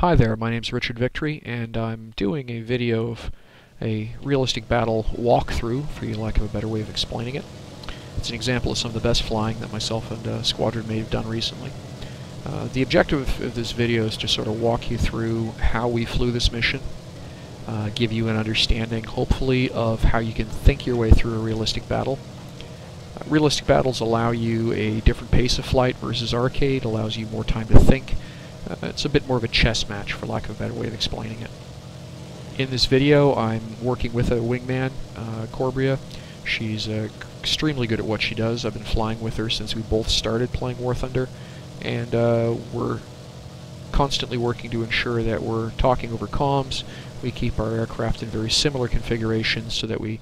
Hi there, my name's Richard Victory, and I'm doing a video of a realistic battle walkthrough, for lack of a better way of explaining it. It's an example of some of the best flying that myself and uh, Squadron Mate have done recently. Uh, the objective of this video is to sort of walk you through how we flew this mission, uh, give you an understanding, hopefully, of how you can think your way through a realistic battle. Uh, realistic battles allow you a different pace of flight versus arcade, allows you more time to think, uh, it's a bit more of a chess match, for lack of a better way of explaining it. In this video, I'm working with a wingman, uh, Corbria. She's uh, extremely good at what she does. I've been flying with her since we both started playing War Thunder, and uh, we're constantly working to ensure that we're talking over comms. We keep our aircraft in very similar configurations so that we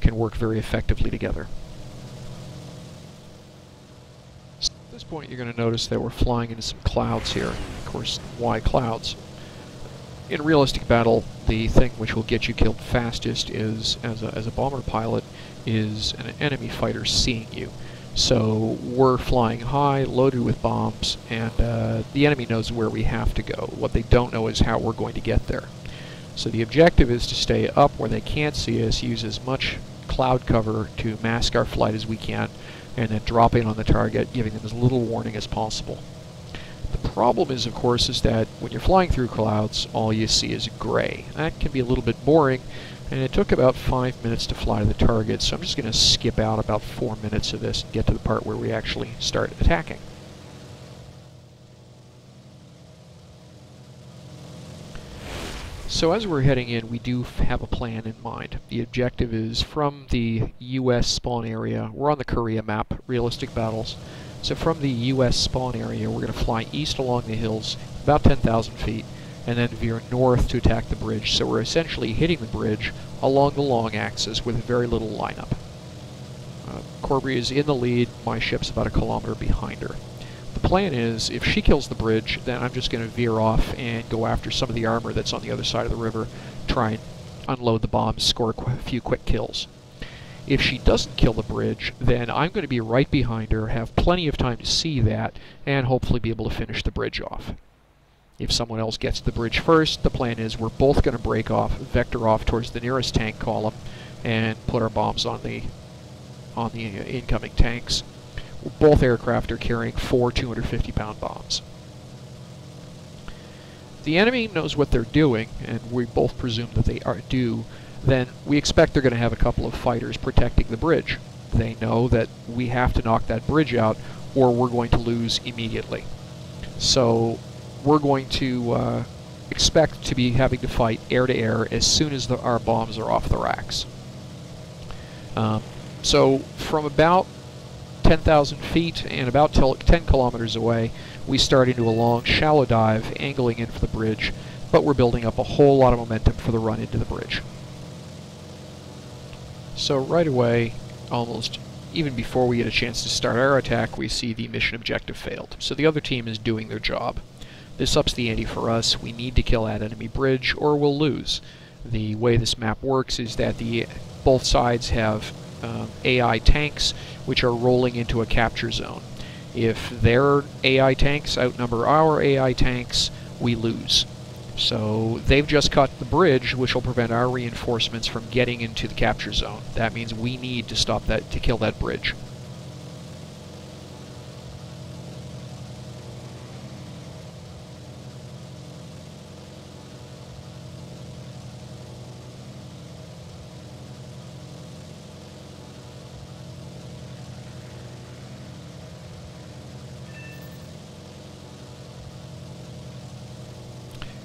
can work very effectively together. At this point, you're going to notice that we're flying into some clouds here. Of course, why clouds? In realistic battle, the thing which will get you killed fastest is, as a, as a bomber pilot, is an enemy fighter seeing you. So we're flying high, loaded with bombs, and uh, the enemy knows where we have to go. What they don't know is how we're going to get there. So the objective is to stay up where they can't see us, use as much cloud cover to mask our flight as we can, and then dropping on the target, giving them as little warning as possible. The problem is, of course, is that when you're flying through clouds, all you see is gray. That can be a little bit boring, and it took about five minutes to fly to the target, so I'm just going to skip out about four minutes of this and get to the part where we actually start attacking. So as we're heading in, we do have a plan in mind. The objective is from the U.S. spawn area, we're on the Korea map, realistic battles. So from the U.S. spawn area, we're going to fly east along the hills, about 10,000 feet, and then veer north to attack the bridge. So we're essentially hitting the bridge along the long axis with very little lineup. Uh, is in the lead, my ship's about a kilometer behind her plan is, if she kills the bridge, then I'm just going to veer off and go after some of the armor that's on the other side of the river, try and unload the bombs, score a few quick kills. If she doesn't kill the bridge, then I'm going to be right behind her, have plenty of time to see that, and hopefully be able to finish the bridge off. If someone else gets the bridge first, the plan is we're both going to break off, vector off towards the nearest tank column, and put our bombs on the on the uh, incoming tanks both aircraft are carrying four 250-pound bombs. The enemy knows what they're doing, and we both presume that they are do, then we expect they're going to have a couple of fighters protecting the bridge. They know that we have to knock that bridge out, or we're going to lose immediately. So we're going to uh, expect to be having to fight air-to-air -air as soon as the, our bombs are off the racks. Um, so from about 10,000 feet and about 10 kilometers away, we start into a long, shallow dive, angling in for the bridge, but we're building up a whole lot of momentum for the run into the bridge. So right away, almost even before we get a chance to start our attack, we see the mission objective failed. So the other team is doing their job. This ups the ante for us. We need to kill that enemy bridge or we'll lose. The way this map works is that the both sides have um, AI tanks which are rolling into a capture zone. If their AI tanks outnumber our AI tanks, we lose. So they've just cut the bridge, which will prevent our reinforcements from getting into the capture zone. That means we need to stop that to kill that bridge.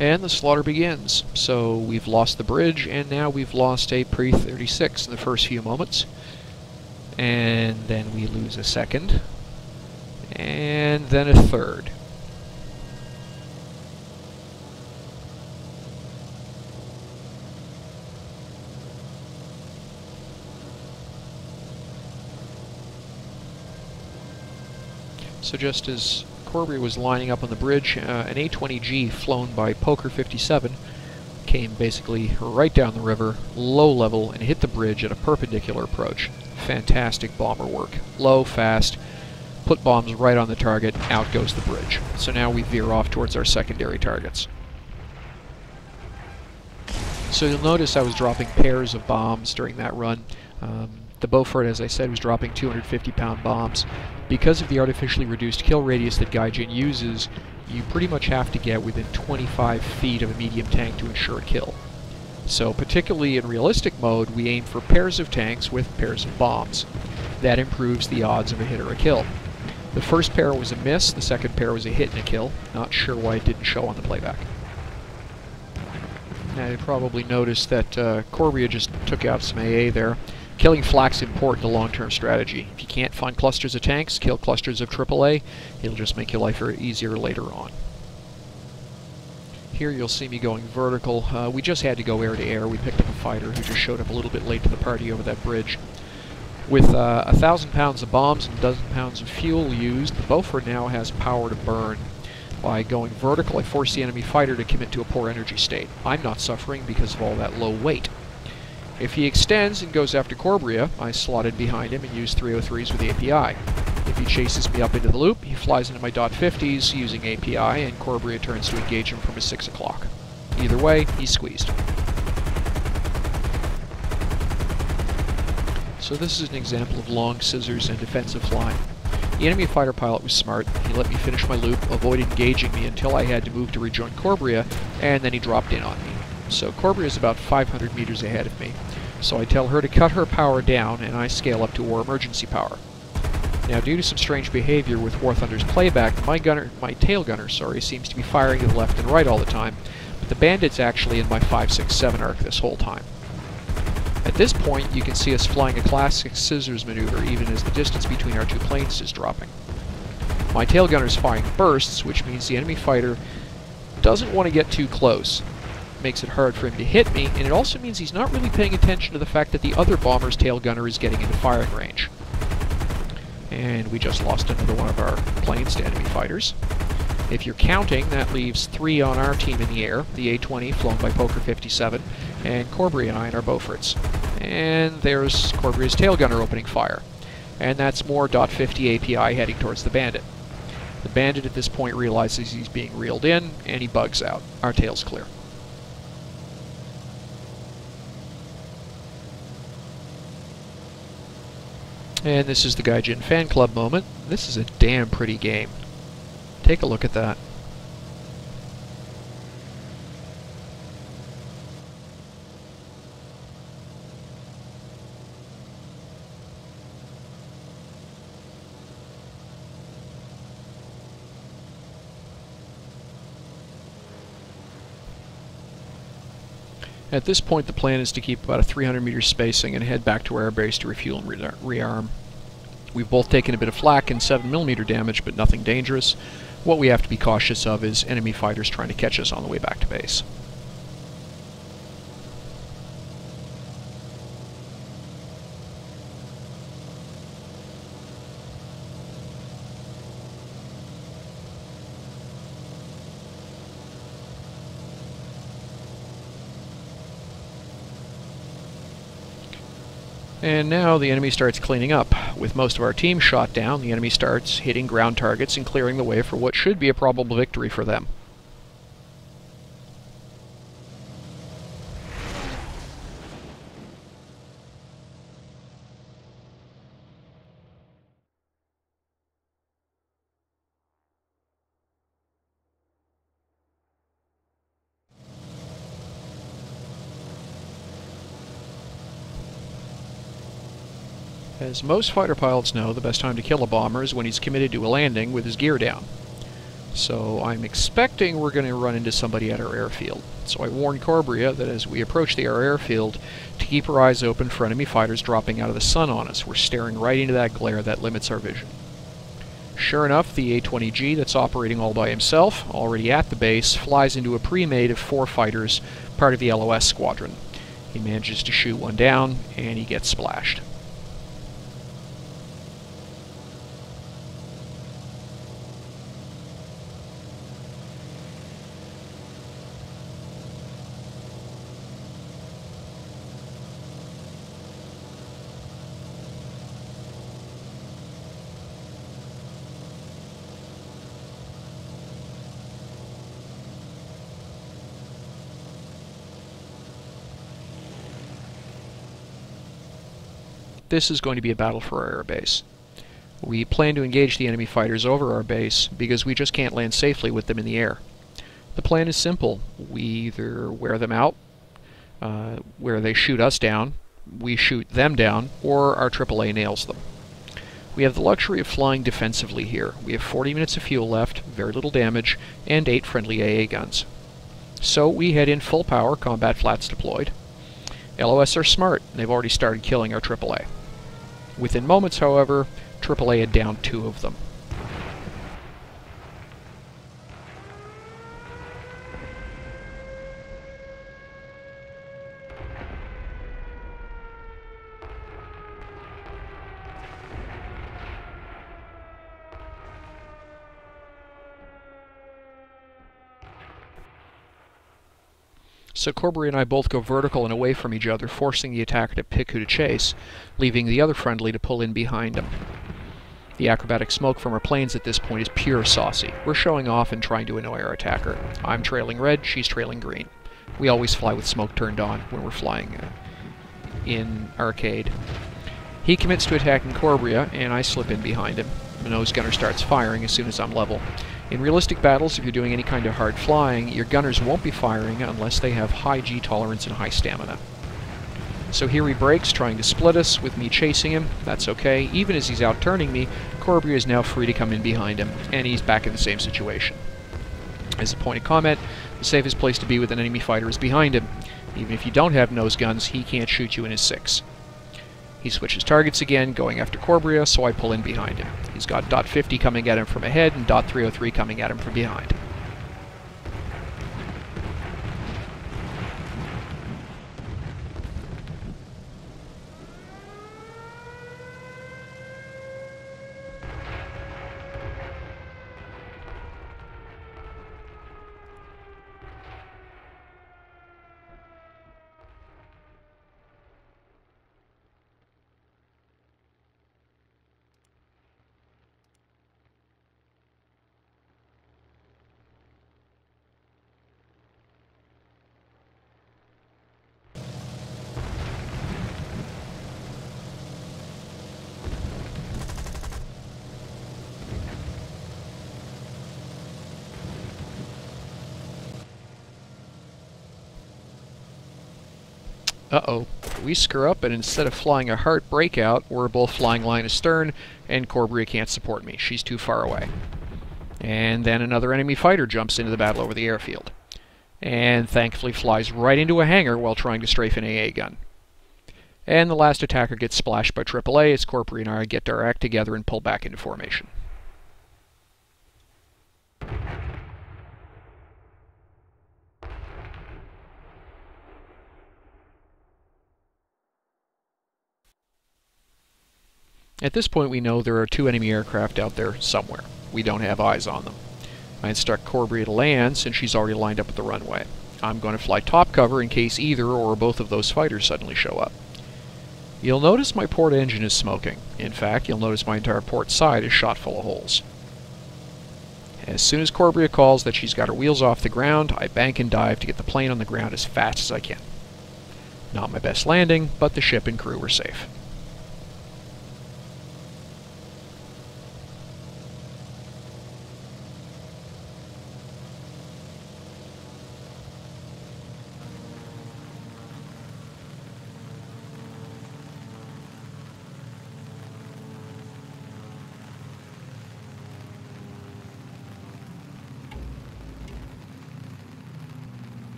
And the slaughter begins. So we've lost the bridge, and now we've lost a P-36 in the first few moments. And then we lose a second. And then a third. So just as Corbry was lining up on the bridge. Uh, an A-20G flown by Poker 57 came basically right down the river, low level, and hit the bridge at a perpendicular approach. Fantastic bomber work. Low, fast, put bombs right on the target, out goes the bridge. So now we veer off towards our secondary targets. So you'll notice I was dropping pairs of bombs during that run. Um, the Beaufort, as I said, was dropping 250 pound bombs. Because of the artificially reduced kill radius that Gaijin uses, you pretty much have to get within 25 feet of a medium tank to ensure a kill. So particularly in realistic mode, we aim for pairs of tanks with pairs of bombs. That improves the odds of a hit or a kill. The first pair was a miss, the second pair was a hit and a kill. Not sure why it didn't show on the playback. Now you probably noticed that uh, Corbria just took out some AA there. Killing flak's important to long-term strategy. If you can't find clusters of tanks, kill clusters of AAA. It'll just make your life easier later on. Here you'll see me going vertical. Uh, we just had to go air to air. We picked up a fighter who just showed up a little bit late to the party over that bridge. With uh, a thousand pounds of bombs and a dozen pounds of fuel used, the Beaufort now has power to burn. By going vertical, I force the enemy fighter to commit to a poor energy state. I'm not suffering because of all that low weight. If he extends and goes after Corbria, I slotted behind him and use 303s with API. If he chases me up into the loop, he flies into my dot 50s using API, and Corbria turns to engage him from his 6 o'clock. Either way, he's squeezed. So this is an example of long scissors and defensive flying. The enemy fighter pilot was smart. He let me finish my loop, avoided engaging me until I had to move to rejoin Corbria, and then he dropped in on me. So Corbria is about 500 meters ahead of me. So I tell her to cut her power down, and I scale up to war emergency power. Now, due to some strange behavior with War Thunder's playback, my gunner, my tail gunner, sorry, seems to be firing to the left and right all the time, but the bandit's actually in my 567 arc this whole time. At this point, you can see us flying a classic scissors maneuver even as the distance between our two planes is dropping. My tail gunner is firing bursts, which means the enemy fighter doesn't want to get too close. Makes it hard for him to hit me, and it also means he's not really paying attention to the fact that the other bomber's tail gunner is getting into firing range. And we just lost another one of our planes to enemy fighters. If you're counting, that leaves three on our team in the air, the A-20 flown by Poker 57, and Corbry and I in our Beauforts. And there's Corbria's tail gunner opening fire. And that's more .50 API heading towards the bandit. The bandit at this point realizes he's being reeled in, and he bugs out. Our tail's clear. And this is the Gaijin fan club moment. This is a damn pretty game. Take a look at that. At this point, the plan is to keep about a 300 meter spacing and head back to our base to refuel and rearm. We've both taken a bit of flak and 7mm damage, but nothing dangerous. What we have to be cautious of is enemy fighters trying to catch us on the way back to base. And now the enemy starts cleaning up. With most of our team shot down, the enemy starts hitting ground targets and clearing the way for what should be a probable victory for them. As most fighter pilots know, the best time to kill a bomber is when he's committed to a landing with his gear down. So I'm expecting we're going to run into somebody at our airfield. So I warn Corbria that as we approach the our airfield, to keep our eyes open for enemy fighters dropping out of the sun on us. We're staring right into that glare that limits our vision. Sure enough, the A-20G that's operating all by himself, already at the base, flies into a pre-made of four fighters, part of the LOS squadron. He manages to shoot one down, and he gets splashed. This is going to be a battle for our air base. We plan to engage the enemy fighters over our base because we just can't land safely with them in the air. The plan is simple. We either wear them out, uh, where they shoot us down, we shoot them down, or our AAA nails them. We have the luxury of flying defensively here. We have 40 minutes of fuel left, very little damage, and 8 friendly AA guns. So we head in full power, combat flaps deployed. LOS are smart, they've already started killing our AAA. Within moments, however, AAA had downed two of them. So Corbury and I both go vertical and away from each other, forcing the attacker to pick who to chase, leaving the other friendly to pull in behind him. The acrobatic smoke from our planes at this point is pure saucy. We're showing off and trying to annoy our attacker. I'm trailing red, she's trailing green. We always fly with smoke turned on when we're flying uh, in arcade. He commits to attacking Corbria, and I slip in behind him. The nose gunner starts firing as soon as I'm level. In realistic battles, if you're doing any kind of hard flying, your gunners won't be firing unless they have high G tolerance and high stamina. So here he breaks, trying to split us, with me chasing him. That's okay. Even as he's out-turning me, Corby is now free to come in behind him, and he's back in the same situation. As a point of comment, the safest place to be with an enemy fighter is behind him. Even if you don't have nose guns, he can't shoot you in his six. He switches targets again, going after Corbria, so I pull in behind him. He's got dot 50 coming at him from ahead and dot 303 coming at him from behind. Uh-oh. We screw up, and instead of flying a heart breakout, we're both flying line astern, and Corbria can't support me. She's too far away. And then another enemy fighter jumps into the battle over the airfield. And thankfully flies right into a hangar while trying to strafe an AA gun. And the last attacker gets splashed by AAA as Corpory and I get our act together and pull back into formation. At this point we know there are two enemy aircraft out there somewhere. We don't have eyes on them. I instruct Corbry to land since she's already lined up at the runway. I'm going to fly top cover in case either or both of those fighters suddenly show up. You'll notice my port engine is smoking. In fact, you'll notice my entire port side is shot full of holes. As soon as Corbria calls that she's got her wheels off the ground, I bank and dive to get the plane on the ground as fast as I can. Not my best landing, but the ship and crew were safe.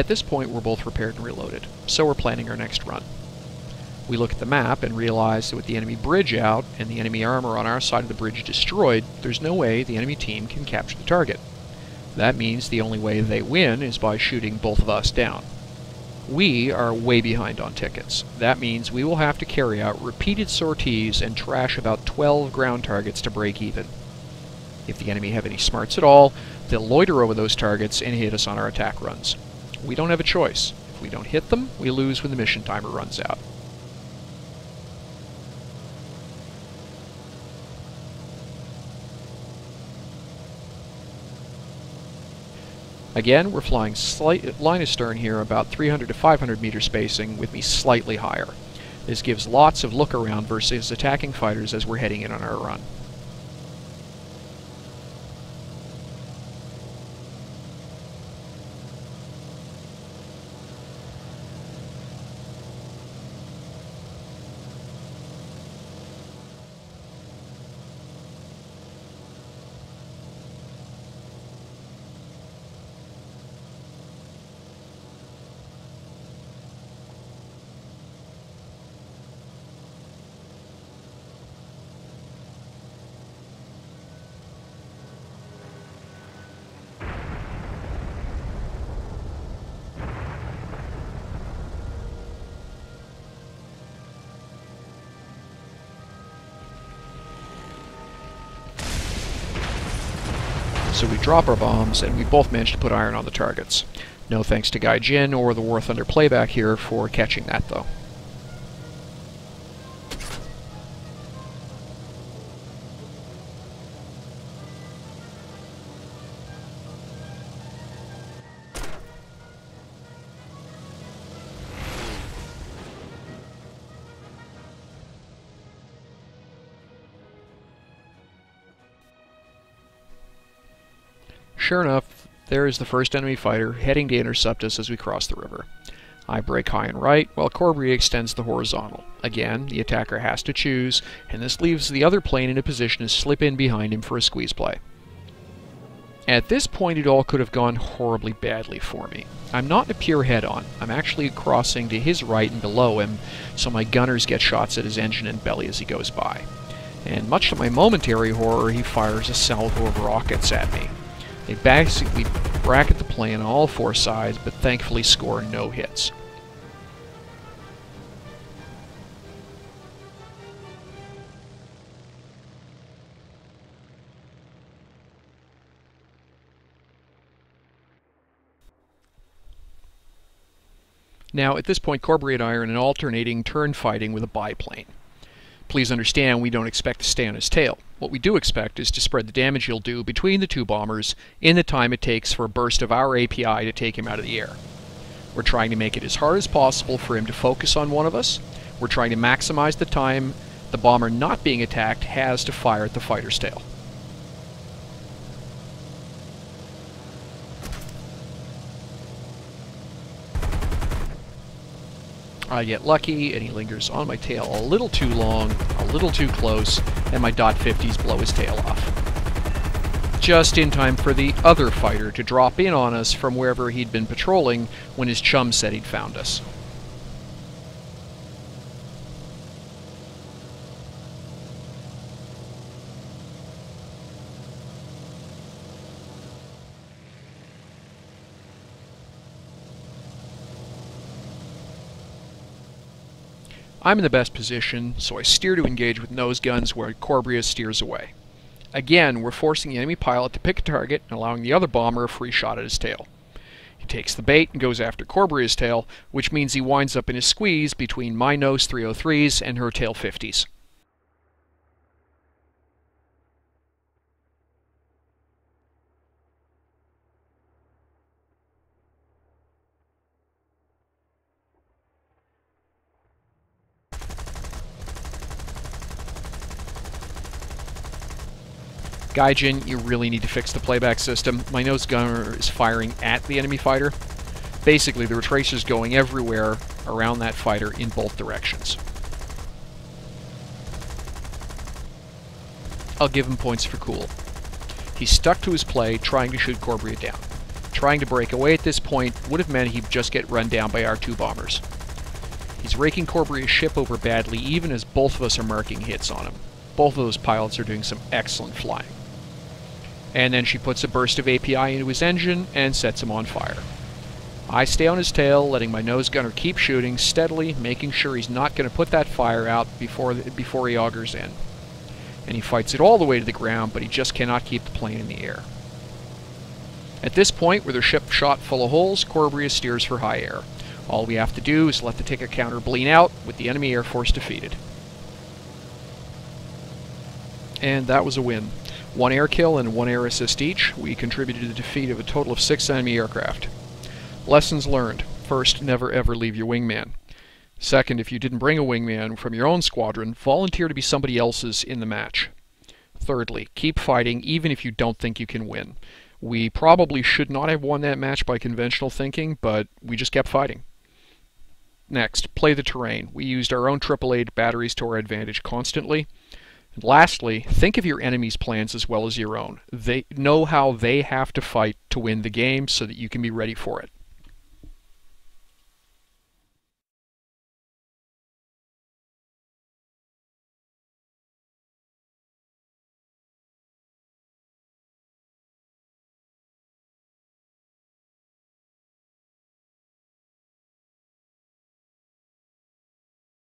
At this point, we're both repaired and reloaded, so we're planning our next run. We look at the map and realize that with the enemy bridge out and the enemy armor on our side of the bridge destroyed, there's no way the enemy team can capture the target. That means the only way they win is by shooting both of us down. We are way behind on tickets. That means we will have to carry out repeated sorties and trash about 12 ground targets to break even. If the enemy have any smarts at all, they'll loiter over those targets and hit us on our attack runs. We don't have a choice. If we don't hit them, we lose when the mission timer runs out. Again, we're flying slight line astern here, about 300 to 500 meter spacing, with me slightly higher. This gives lots of look around versus attacking fighters as we're heading in on our run. So we drop our bombs, and we both managed to put iron on the targets. No thanks to Gaijin or the War Thunder playback here for catching that, though. There is the first enemy fighter heading to intercept us as we cross the river. I break high and right, while Corbry extends the horizontal. Again, the attacker has to choose, and this leaves the other plane in a position to slip in behind him for a squeeze play. At this point, it all could have gone horribly badly for me. I'm not in a pure head-on. I'm actually crossing to his right and below him, so my gunners get shots at his engine and belly as he goes by. And much to my momentary horror, he fires a salvo of rockets at me. They basically bracket the plane on all four sides, but thankfully score no hits. Now, at this point, Corbry and alternating turn fighting with a biplane. Please understand we don't expect to stay on his tail. What we do expect is to spread the damage he'll do between the two bombers in the time it takes for a burst of our API to take him out of the air. We're trying to make it as hard as possible for him to focus on one of us. We're trying to maximize the time the bomber not being attacked has to fire at the fighter's tail. I get lucky, and he lingers on my tail a little too long, a little too close, and my dot 50s blow his tail off. Just in time for the other fighter to drop in on us from wherever he'd been patrolling when his chum said he'd found us. I'm in the best position, so I steer to engage with nose guns where Corbria steers away. Again, we're forcing the enemy pilot to pick a target and allowing the other bomber a free shot at his tail. He takes the bait and goes after Corbria's tail, which means he winds up in a squeeze between my nose 303s and her tail 50s. Gaijin, you really need to fix the playback system. My nose gunner is firing at the enemy fighter. Basically, there are tracers going everywhere around that fighter in both directions. I'll give him points for cool. He stuck to his play, trying to shoot Corbria down. Trying to break away at this point would have meant he'd just get run down by our two bombers. He's raking Corbria's ship over badly even as both of us are marking hits on him. Both of those pilots are doing some excellent flying. And then she puts a burst of API into his engine and sets him on fire. I stay on his tail, letting my nose gunner keep shooting steadily, making sure he's not going to put that fire out before, before he augers in. And he fights it all the way to the ground, but he just cannot keep the plane in the air. At this point, with her ship shot full of holes, Corbria steers for high air. All we have to do is let the ticket counter bleed out, with the enemy air force defeated. And that was a win. One air kill and one air assist each. We contributed to the defeat of a total of six enemy aircraft. Lessons learned. First, never ever leave your wingman. Second, if you didn't bring a wingman from your own squadron, volunteer to be somebody else's in the match. Thirdly, keep fighting even if you don't think you can win. We probably should not have won that match by conventional thinking, but we just kept fighting. Next, play the terrain. We used our own AAA batteries to our advantage constantly. Lastly, think of your enemy's plans as well as your own. They know how they have to fight to win the game so that you can be ready for it.